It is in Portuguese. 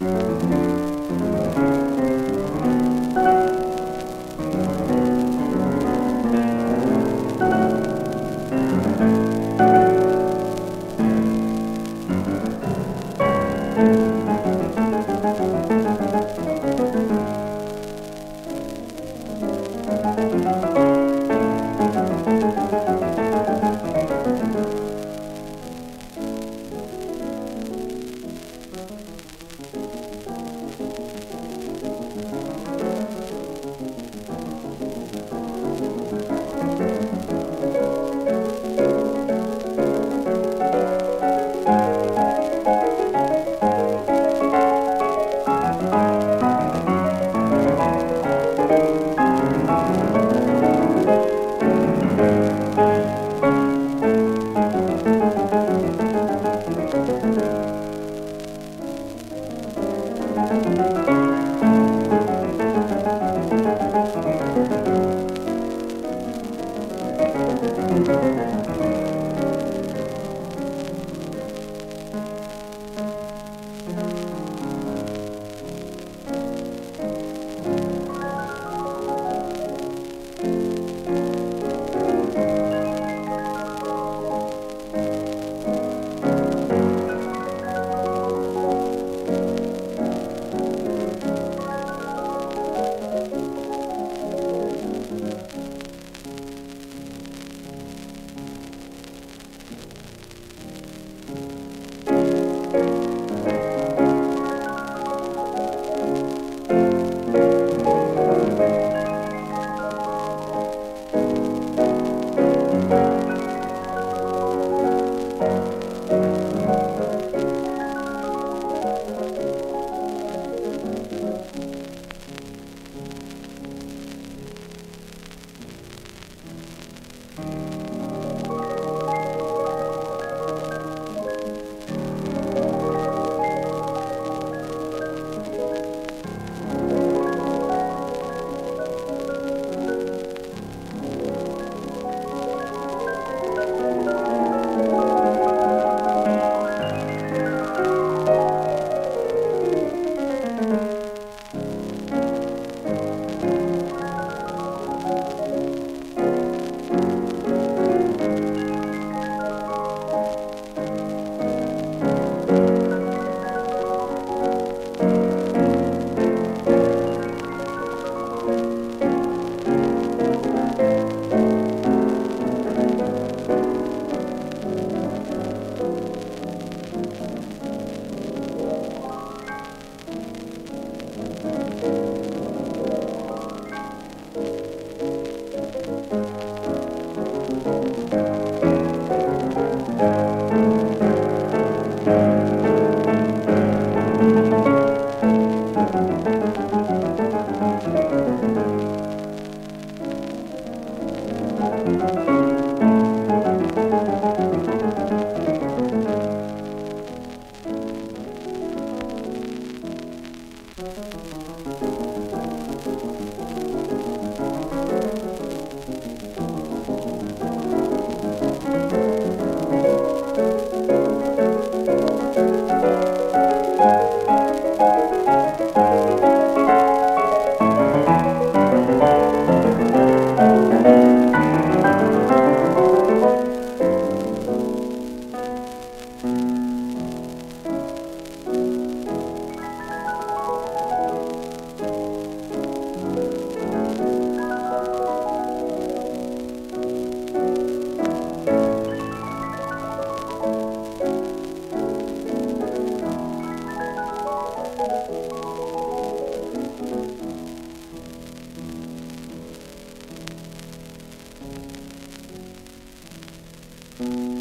Música Mm-hmm.